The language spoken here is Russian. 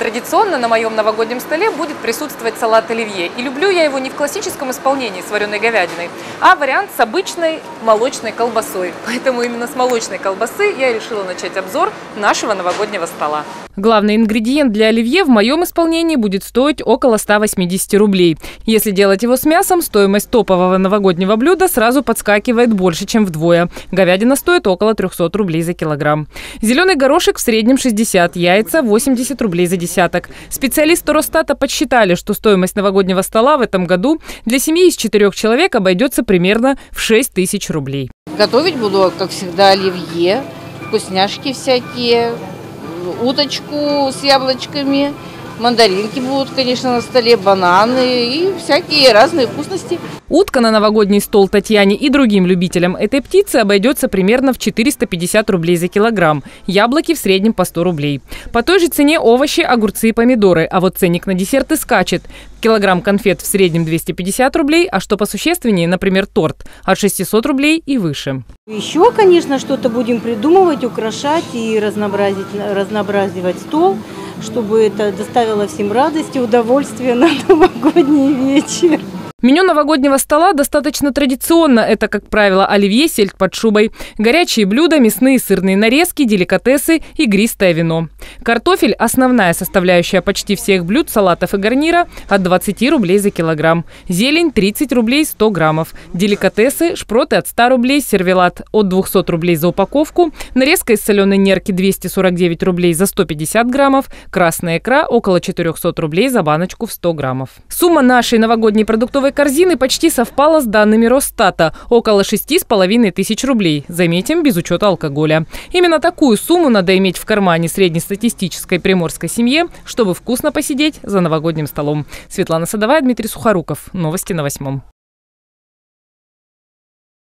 Традиционно на моем новогоднем столе будет присутствовать салат оливье. И люблю я его не в классическом исполнении с вареной говядиной, а вариант с обычной молочной колбасой. Поэтому именно с молочной колбасы я решила начать обзор нашего новогоднего стола. Главный ингредиент для оливье в моем исполнении будет стоить около 180 рублей. Если делать его с мясом, стоимость топового новогоднего блюда сразу подскакивает больше, чем вдвое. Говядина стоит около 300 рублей за килограмм. Зеленый горошек в среднем 60, яйца 80 рублей за десяток. Специалисты Росстата подсчитали, что стоимость новогоднего стола в этом году для семьи из четырех человек обойдется примерно в 6 тысяч рублей. Готовить буду, как всегда, оливье, вкусняшки всякие, уточку с яблочками, мандаринки будут, конечно, на столе, бананы и всякие разные вкусности. Утка на новогодний стол Татьяне и другим любителям этой птицы обойдется примерно в 450 рублей за килограмм. Яблоки в среднем по 100 рублей. По той же цене овощи, огурцы и помидоры. А вот ценник на десерты скачет. Килограмм конфет в среднем 250 рублей, а что посущественнее, например, торт от 600 рублей и выше. Еще, конечно, что-то будем придумывать, украшать и разнообразить, разнообразивать стол, чтобы это доставило всем радость и удовольствие на новогодний вечер. Меню новогоднего стола достаточно традиционно. Это, как правило, оливье, сельдь под шубой, горячие блюда, мясные сырные нарезки, деликатесы, игристое вино. Картофель – основная составляющая почти всех блюд, салатов и гарнира – от 20 рублей за килограмм. Зелень – 30 рублей 100 граммов. Деликатесы – шпроты от 100 рублей, сервелат – от 200 рублей за упаковку, нарезка из соленой нерки – 249 рублей за 150 граммов, красная икра – около 400 рублей за баночку в 100 граммов. Сумма нашей новогодней продуктовой продуктовой корзины почти совпала с данными Росстата – около 6,5 тысяч рублей. Заметим, без учета алкоголя. Именно такую сумму надо иметь в кармане среднестатистической приморской семье, чтобы вкусно посидеть за новогодним столом. Светлана Садовая, Дмитрий Сухоруков. Новости на восьмом.